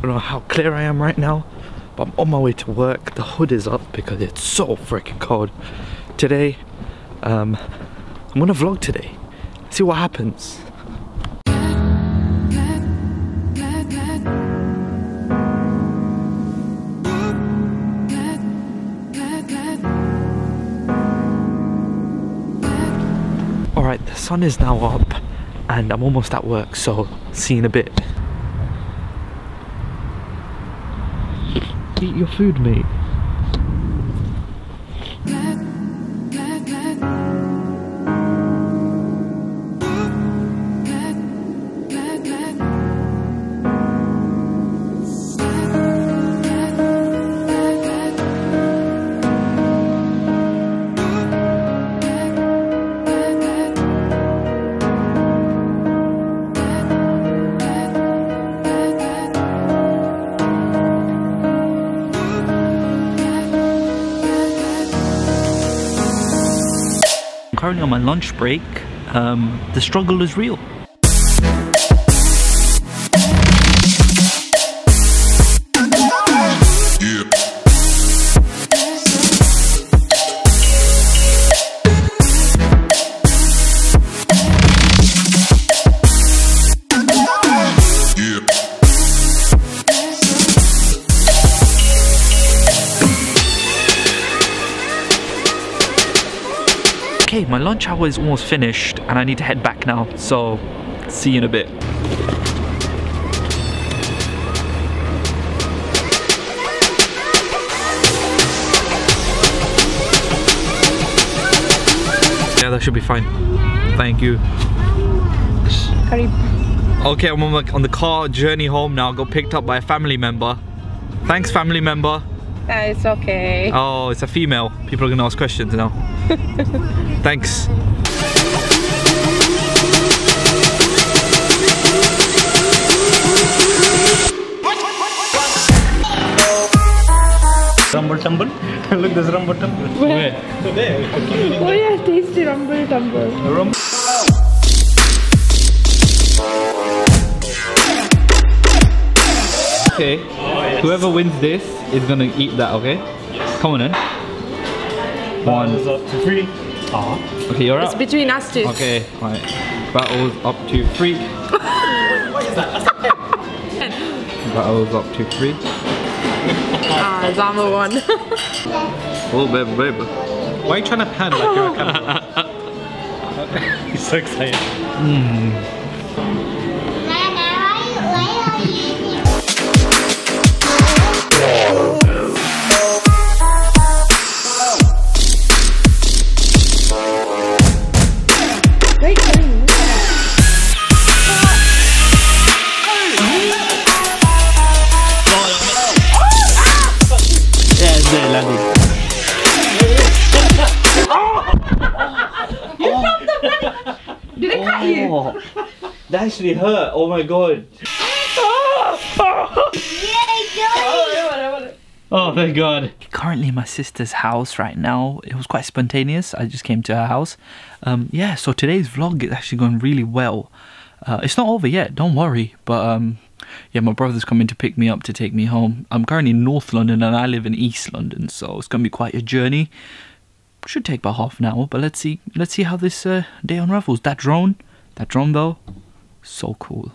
Don't know how clear I am right now, but I'm on my way to work. The hood is up because it's so freaking cold. Today, um, I'm gonna vlog today. See what happens. Alright, the sun is now up and I'm almost at work, so see you in a bit. Eat your food, mate. Currently on my lunch break. Um, the struggle is real. Okay, my lunch hour is almost finished and I need to head back now, so see you in a bit. Yeah, that should be fine. Thank you. Okay, I'm on, the- car journey home now. Got picked up by a family member. Thanks, family member. Uh, it's okay. Oh, it's a female. People are gonna ask questions now. Thanks. Rumble tumble. Look, there's rumble tumble. Where? There. Oh yeah, tasty rumble tumble. Rumble. Okay. Whoever wins this is gonna eat that. Okay. Come on in. One. Battles up to three. Ah. Okay, you're It's up. between us two. Okay. Right. Battles up to three. Battles up to three. Ah, Zama won. Oh, baby, baby. Why are you trying to pan like you're a camera? He's so excited. Did that actually hurt. Oh my god. Oh, thank God. Currently in my sister's house right now. It was quite spontaneous. I just came to her house. Um, yeah, so today's vlog is actually going really well. Uh, it's not over yet, don't worry. But um, yeah, my brother's coming to pick me up to take me home. I'm currently in North London and I live in East London, so it's going to be quite a journey. Should take about half an hour, but let's see. Let's see how this uh, day unravels. That drone, that drone though, so cool.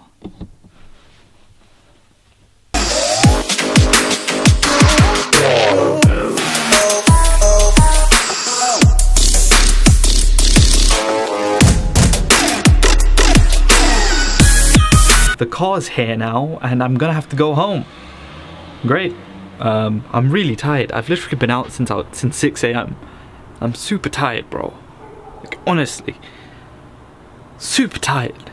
The car's here now, and I'm gonna have to go home. Great. Um, I'm really tired. I've literally been out since out since 6 a.m. I'm super tired, bro. Like honestly, super tired.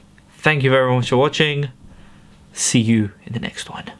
Thank you very much for watching. See you in the next one.